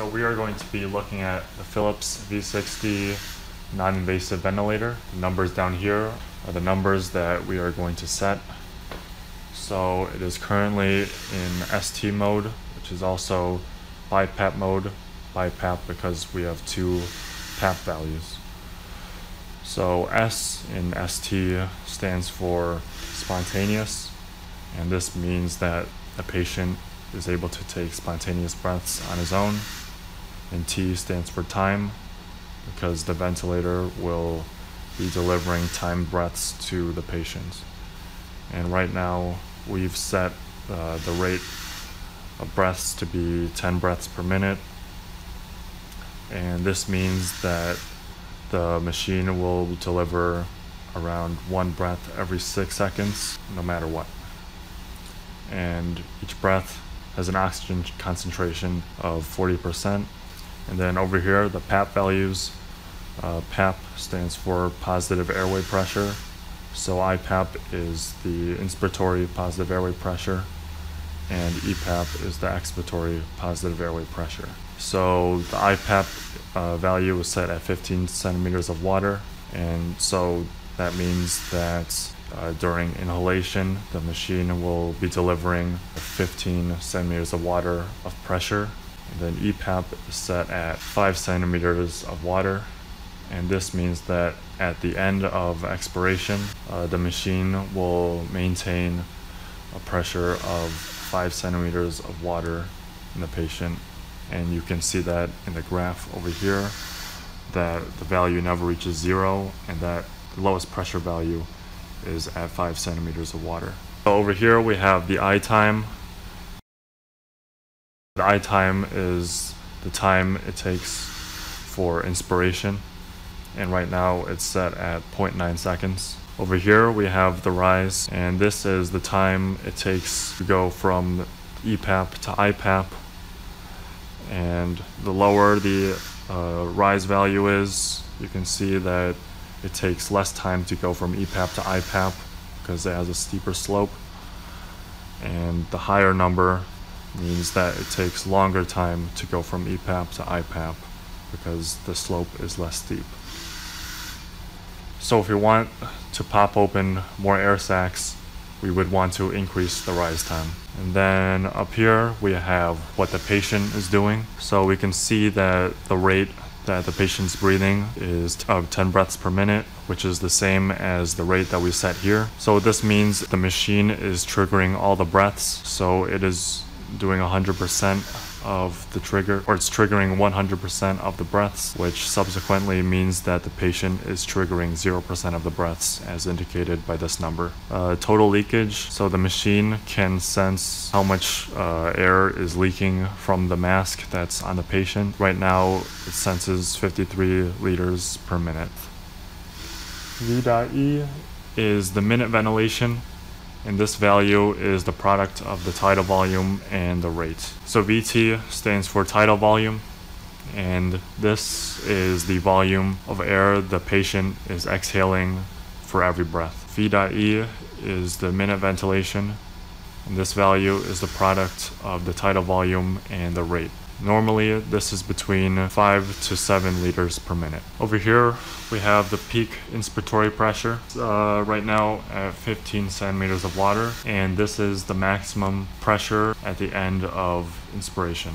So we are going to be looking at the Philips V60 non-invasive ventilator. The numbers down here are the numbers that we are going to set. So it is currently in ST mode, which is also BiPAP mode. BiPAP because we have two PAP values. So S in ST stands for spontaneous, and this means that a patient is able to take spontaneous breaths on his own. And T stands for time, because the ventilator will be delivering time breaths to the patient. And right now, we've set uh, the rate of breaths to be 10 breaths per minute. And this means that the machine will deliver around one breath every six seconds, no matter what. And each breath has an oxygen concentration of 40%. And then over here, the PAP values. Uh, PAP stands for positive airway pressure. So IPAP is the inspiratory positive airway pressure, and EPAP is the expiratory positive airway pressure. So the IPAP uh, value was set at 15 centimeters of water, and so that means that uh, during inhalation, the machine will be delivering 15 centimeters of water of pressure. Then EPAP is set at 5 centimeters of water, and this means that at the end of expiration, uh, the machine will maintain a pressure of 5 centimeters of water in the patient and you can see that in the graph over here that the value never reaches zero and that the lowest pressure value is at 5 centimeters of water. Over here we have the I time. The I time is the time it takes for inspiration and right now it's set at 0.9 seconds. Over here we have the rise and this is the time it takes to go from EPAP to IPAP and the lower the uh, rise value is, you can see that it takes less time to go from EPAP to IPAP because it has a steeper slope. And the higher number means that it takes longer time to go from EPAP to IPAP because the slope is less steep. So if you want to pop open more air sacs, we would want to increase the rise time. And then up here we have what the patient is doing. So we can see that the rate that the patient's breathing is of 10 breaths per minute, which is the same as the rate that we set here. So this means the machine is triggering all the breaths. So it is doing 100% of the trigger, or it's triggering 100% of the breaths, which subsequently means that the patient is triggering 0% of the breaths, as indicated by this number. Uh, total leakage, so the machine can sense how much uh, air is leaking from the mask that's on the patient. Right now, it senses 53 liters per minute. V.E is the minute ventilation and this value is the product of the tidal volume and the rate. So VT stands for tidal volume, and this is the volume of air the patient is exhaling for every breath. V.E is the minute ventilation, and this value is the product of the tidal volume and the rate. Normally, this is between 5 to 7 liters per minute. Over here, we have the peak inspiratory pressure, uh, right now at 15 centimeters of water, and this is the maximum pressure at the end of inspiration.